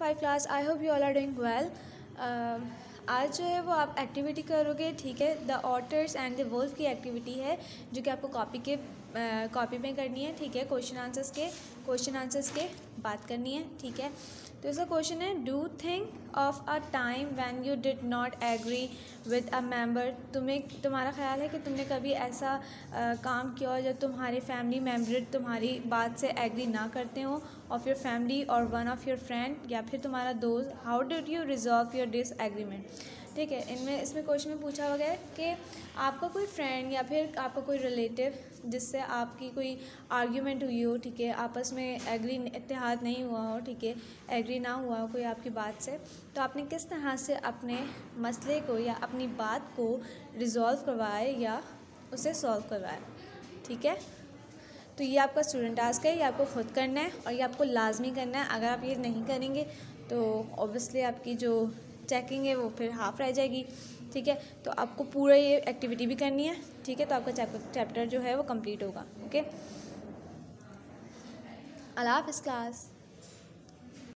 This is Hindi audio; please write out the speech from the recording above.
Five class I hope you all are doing well आज जो है वो आप एक्टिविटी करोगे, ठीक है? The otters and the wolf की एक्टिविटी है, जो कि आपको कॉपी के कॉपी में करनी है, ठीक है? क्वेश्चन आंसर्स के क्वेश्चन आंसर्स के बात करनी है, ठीक है? तो इसका क्वेश्चन है do think of a time when you did not agree with a member तुम्हें तुम्हारा ख्याल है कि तुमने कभी ऐसा आ, काम किया हो जब तुम्हारे फैमिली मेंबर तुम्हारी बात से एग्री ना करते हो? ऑफ़ योर फैमिली और वन ऑफ़ योर फ्रेंड या फिर तुम्हारा दोस्त? How did you resolve your disagreement ठीक है इनमें इसमें क्वेश्चन में पूछा हुआ है कि आपका कोई फ्रेंड या फिर आपका कोई रिलेटिव जिससे आपकी कोई आर्ग्यूमेंट हुई हो ठीक है आपस में एग्री इतिहाद नहीं हुआ हो ठीक है एग्री ना हुआ हो कोई आपकी बात से तो आपने किस तरह से अपने मसले को या अपनी बात को रिज़ॉल्व करवाए या उसे सॉल्व करवाया? ठीक है? तो ये आपका स्टूडेंट टास्क है, ये आपको खुद करना है और ये आपको लाजमी करना है। अगर आप ये नहीं करेंगे तो ऑब्वियसली आपकी जो चेकिंग है वो फिर हाफ़ रह जाएगी। ठीक है? तो आपको पूरा ये एक्टिविटी भी करनी है। ठीक है? तो आपका चैप्टर जो है वो कंप्लीट होगा। Okay अलाफ half class